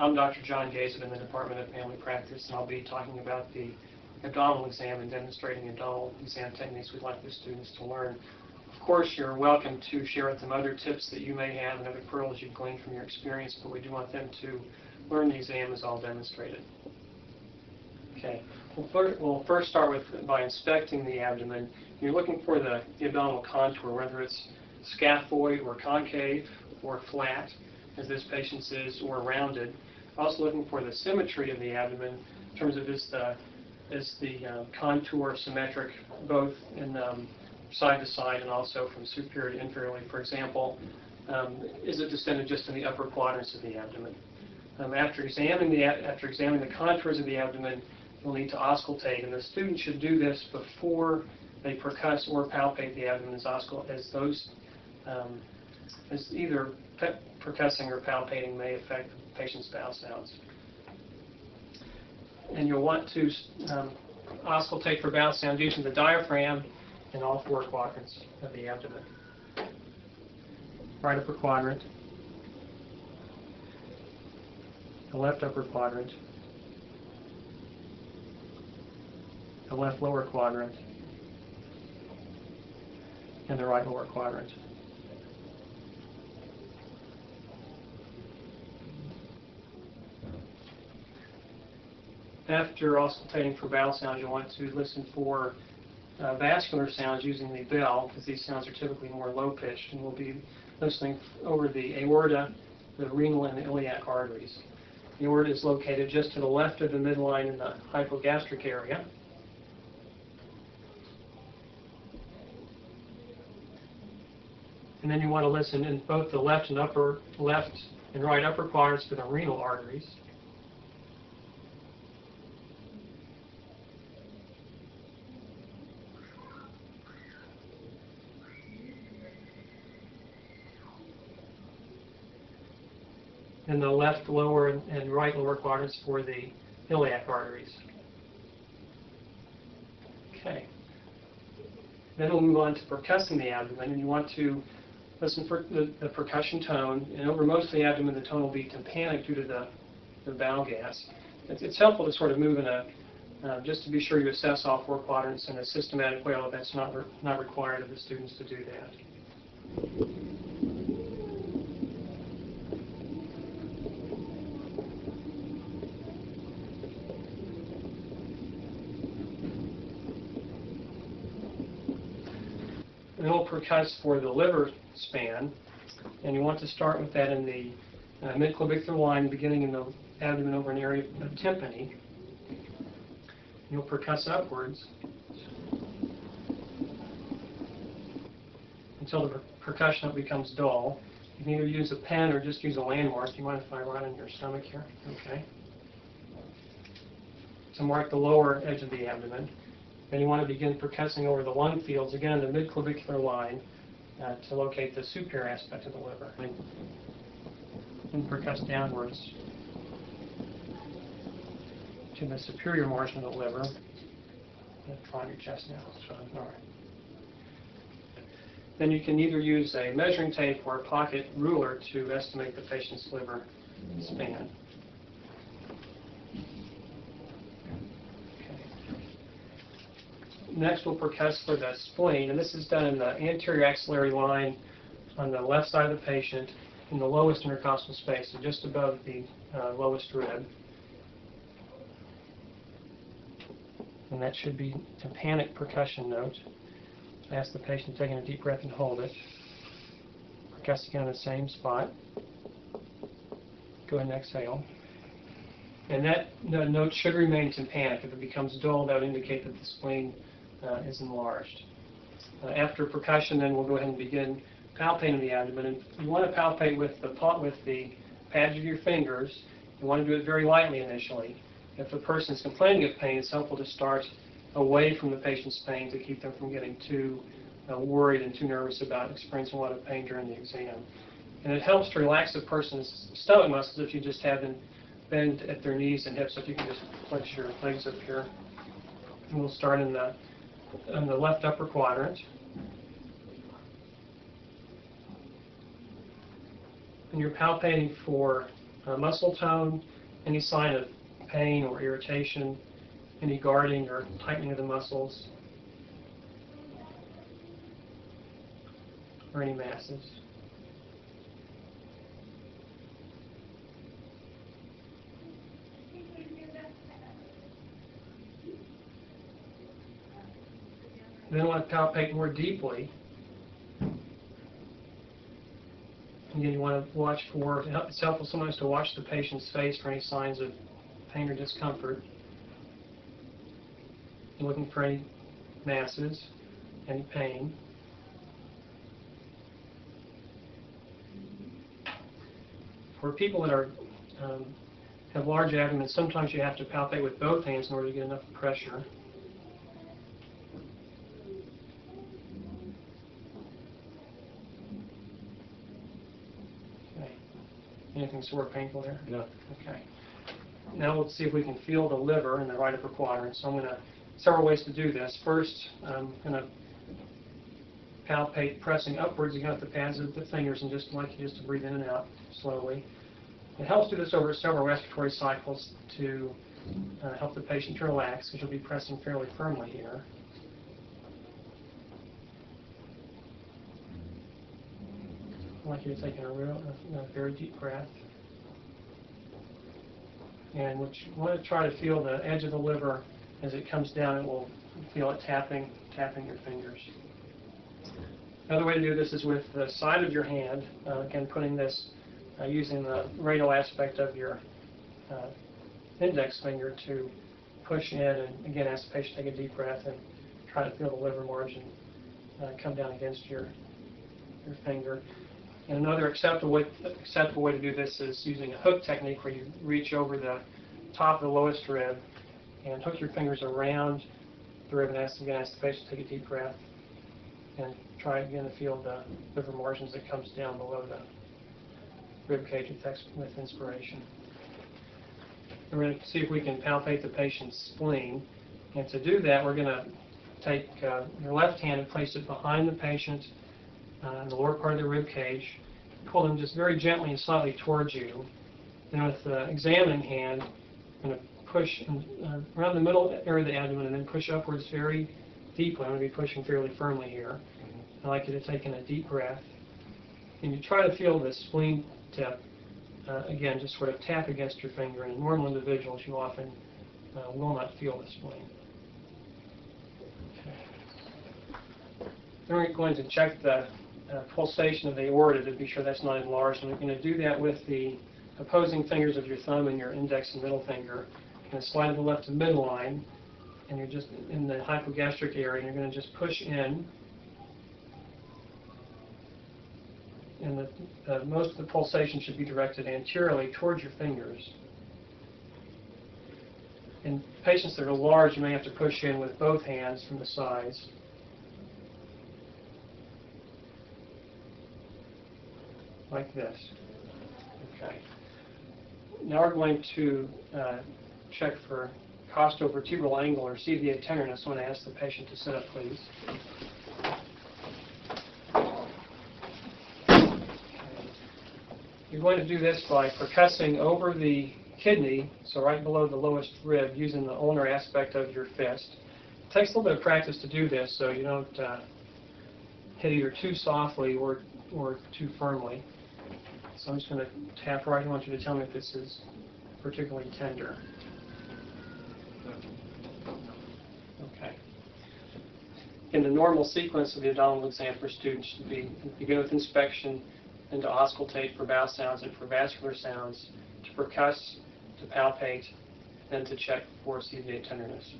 I'm Dr. John Gazin in the Department of Family Practice, and I'll be talking about the abdominal exam and demonstrating abdominal exam techniques we'd like the students to learn. Of course, you're welcome to share with them other tips that you may have and other pearls you've gleaned from your experience, but we do want them to learn the exam as all demonstrated. Okay, we'll, fir we'll first start with by inspecting the abdomen. You're looking for the, the abdominal contour, whether it's scaphoid or concave or flat, as this patient's is, or rounded. Also looking for the symmetry of the abdomen in terms of is the, is the uh, contour symmetric both in um, side to side and also from superior to inferiorly. For example, um, is it distended just in the upper quadrants of the abdomen? Um, after examining the after examining the contours of the abdomen, you'll need to auscultate, and the student should do this before they percuss or palpate the abdomen as, as those um, as either percussing or palpating may affect the patient's bowel sounds. And you'll want to um, auscultate for bowel sound using the diaphragm in all four quadrants of the abdomen. Right upper quadrant, the left upper quadrant, the left lower quadrant, and the right lower quadrant. After auscultating for bowel sounds, you'll want to listen for uh, vascular sounds using the bell, because these sounds are typically more low-pitched, and we'll be listening over the aorta, the renal, and the iliac arteries. The aorta is located just to the left of the midline in the hypogastric area. And then you want to listen in both the left and upper left and right upper quadrants for the renal arteries. And the left lower and right lower quadrants for the iliac arteries. Okay. Then we'll move on to percussing the abdomen, and you want to listen for the, the percussion tone. And over most of the abdomen, the tone will be tympanic due to the, the bowel gas. It's, it's helpful to sort of move in a, uh, just to be sure you assess all four quadrants in a systematic way, although that's not, re not required of the students to do that. Percuss for the liver span, and you want to start with that in the uh, midclavicular line, beginning in the abdomen over an area of tympany. You'll percuss upwards until the percussion becomes dull. You can either use a pen or just use a landmark. You mind if I write on your stomach here? Okay. To mark the lower edge of the abdomen. Then you want to begin percussing over the lung fields, again, the midclavicular line, uh, to locate the superior aspect of the liver. And percuss downwards to the superior margin of the liver. Try your chest now. All right. Then you can either use a measuring tape or a pocket ruler to estimate the patient's liver span. Next, we'll percuss for the spleen, and this is done in the anterior axillary line on the left side of the patient in the lowest intercostal space, so just above the uh, lowest rib. And that should be tympanic percussion note. Ask the patient taking a deep breath and hold it. Percuss again in the same spot. Go ahead and exhale. And that note should remain tympanic. If it becomes dull, that would indicate that the spleen is enlarged. Uh, after percussion, then we'll go ahead and begin palpating the abdomen. And you want to palpate with the with the pads of your fingers. You want to do it very lightly initially. If the person is complaining of pain, it's helpful to start away from the patient's pain to keep them from getting too uh, worried and too nervous about experiencing a lot of pain during the exam. And it helps to relax the person's stomach muscles if you just have them bend at their knees and hips. So if you can just flex your legs up here. And we'll start in the in the left upper quadrant. And you're palpating for uh, muscle tone, any sign of pain or irritation, any guarding or tightening of the muscles, or any masses. Then want to palpate more deeply. Again, you want to watch for, it's helpful sometimes to watch the patient's face for any signs of pain or discomfort. You're looking for any masses, any pain. For people that are um, have large abdomens, sometimes you have to palpate with both hands in order to get enough pressure. Okay. Anything sore or painful there? No. Okay. Now let's see if we can feel the liver in the right upper quadrant. So I'm going to, several ways to do this. First, I'm going to palpate pressing upwards against the pads of the fingers and just like you just to breathe in and out slowly. It helps do this over several respiratory cycles to uh, help the patient to relax because you'll be pressing fairly firmly here. Want you're taking a real, a, a very deep breath. And what you want to try to feel the edge of the liver as it comes down, it will feel it tapping, tapping your fingers. Another way to do this is with the side of your hand, uh, again putting this uh, using the radial aspect of your uh, index finger to push in and again ask the patient to take a deep breath and try to feel the liver margin uh, come down against your, your finger. And another acceptable way, acceptable way to do this is using a hook technique where you reach over the top of the lowest rib and hook your fingers around the rib and ask, again, ask the patient to take a deep breath and try again to feel the liver margins that comes down below the rib cage with, with inspiration. And we're going to see if we can palpate the patient's spleen. And to do that, we're going to take uh, your left hand and place it behind the patient uh, in the lower part of the rib cage. Pull them just very gently and slightly towards you. Then with the examining hand, I'm going to push in, uh, around the middle area of the abdomen and then push upwards very deeply. I'm going to be pushing fairly firmly here. I'd like you to take in a deep breath. And you try to feel the spleen tip, uh, again, just sort of tap against your finger. In normal individuals, you often uh, will not feel the spleen. Okay. Then we're going to check the uh, pulsation of the aorta to be sure that's not enlarged. And we're going to do that with the opposing fingers of your thumb and your index and middle finger. And slide to the left of midline, and you're just in the hypogastric area, and you're going to just push in and the, uh, most of the pulsation should be directed anteriorly towards your fingers. In patients that are large, you may have to push in with both hands from the sides. Like this. Okay. Now we're going to uh, check for costovertebral angle or CVA tenderness. I want to ask the patient to sit up, please. You're going to do this by percussing over the kidney, so right below the lowest rib, using the ulnar aspect of your fist. It takes a little bit of practice to do this, so you don't uh, hit either too softly or, or too firmly. So I'm just going to tap right. I want you to tell me if this is particularly tender. Okay. In the normal sequence of the abdominal exam for students be begin with inspection, and to auscultate for bowel sounds and for vascular sounds, to percuss, to palpate, and to check for CVA tenderness.